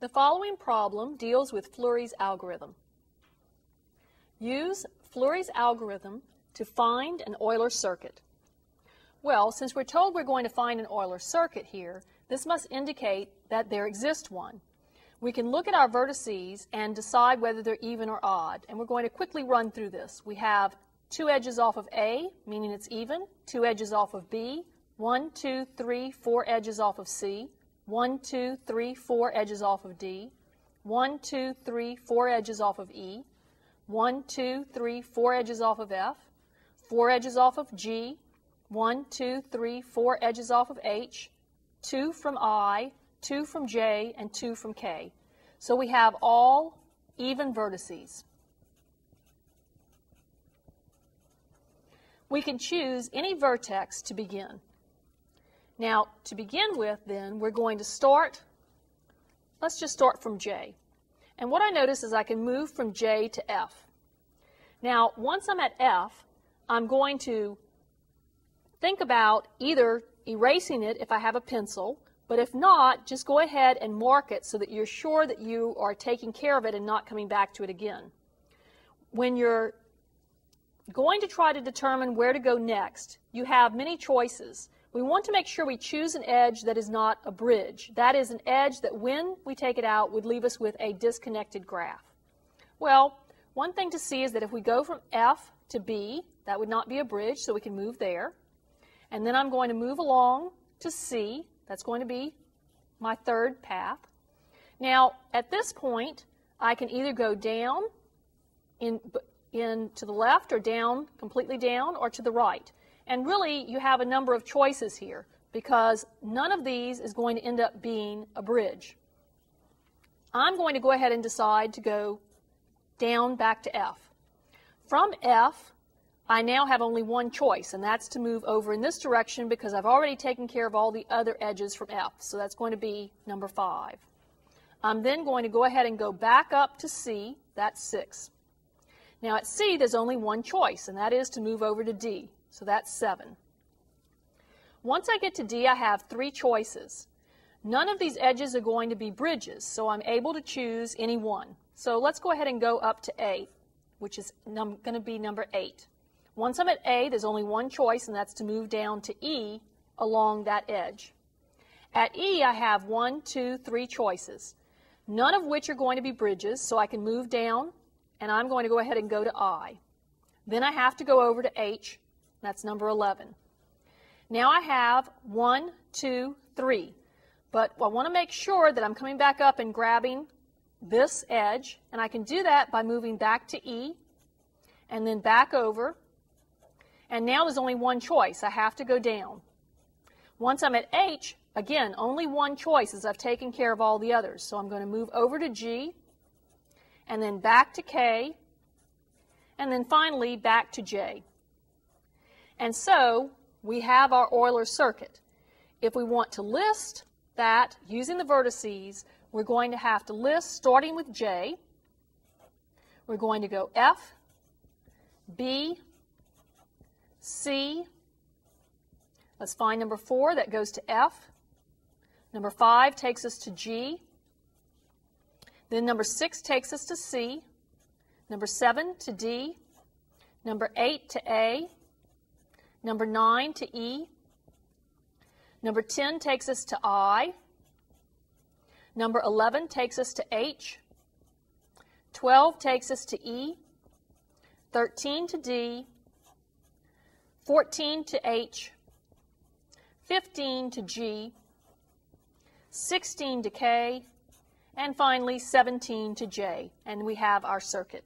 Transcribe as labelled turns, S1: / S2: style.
S1: The following problem deals with Fleury's algorithm. Use Fleury's algorithm to find an Euler circuit. Well, since we're told we're going to find an Euler circuit here, this must indicate that there exists one. We can look at our vertices and decide whether they're even or odd, and we're going to quickly run through this. We have two edges off of A, meaning it's even, two edges off of B, one, two, three, four edges off of C, one, two, three, four edges off of D, one, two, three, four edges off of E, one, two, three, four edges off of F, four edges off of G, one, two, three, four edges off of H, two from I, two from J, and two from K. So we have all even vertices. We can choose any vertex to begin. Now, to begin with, then, we're going to start, let's just start from J. And what I notice is I can move from J to F. Now, once I'm at F, I'm going to think about either erasing it if I have a pencil, but if not, just go ahead and mark it so that you're sure that you are taking care of it and not coming back to it again. When you're going to try to determine where to go next, you have many choices. We want to make sure we choose an edge that is not a bridge. That is an edge that when we take it out would leave us with a disconnected graph. Well, one thing to see is that if we go from F to B, that would not be a bridge, so we can move there. And then I'm going to move along to C. That's going to be my third path. Now, at this point, I can either go down in, in to the left or down, completely down, or to the right. And really, you have a number of choices here because none of these is going to end up being a bridge. I'm going to go ahead and decide to go down back to F. From F, I now have only one choice, and that's to move over in this direction because I've already taken care of all the other edges from F. So that's going to be number 5. I'm then going to go ahead and go back up to C. That's 6. Now at C, there's only one choice, and that is to move over to D. So that's 7. Once I get to D, I have three choices. None of these edges are going to be bridges, so I'm able to choose any one. So let's go ahead and go up to A, which is going to be number 8. Once I'm at A, there's only one choice, and that's to move down to E along that edge. At E, I have one, two, three choices, none of which are going to be bridges, so I can move down, and I'm going to go ahead and go to I. Then I have to go over to H, that's number 11. Now I have one, two, three. But I want to make sure that I'm coming back up and grabbing this edge. And I can do that by moving back to E and then back over. And now there's only one choice. I have to go down. Once I'm at H, again, only one choice as I've taken care of all the others. So I'm going to move over to G and then back to K and then finally back to J. And so we have our Euler circuit. If we want to list that using the vertices, we're going to have to list starting with J. We're going to go F, B, C. Let's find number 4. That goes to F. Number 5 takes us to G. Then number 6 takes us to C. Number 7 to D. Number 8 to A. Number 9 to E. Number 10 takes us to I. Number 11 takes us to H. 12 takes us to E. 13 to D. 14 to H. 15 to G. 16 to K. And finally 17 to J. And we have our circuit.